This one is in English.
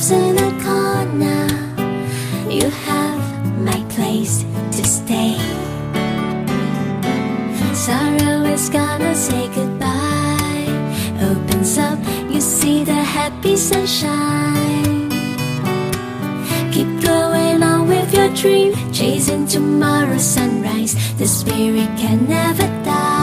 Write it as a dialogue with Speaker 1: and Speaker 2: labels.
Speaker 1: yourselves in a corner. You have my place to stay. Sorrow is gonna say goodbye. Opens up, you see the happy sunshine. Keep going on with your dream. Chasing tomorrow's sunrise. The spirit can never die.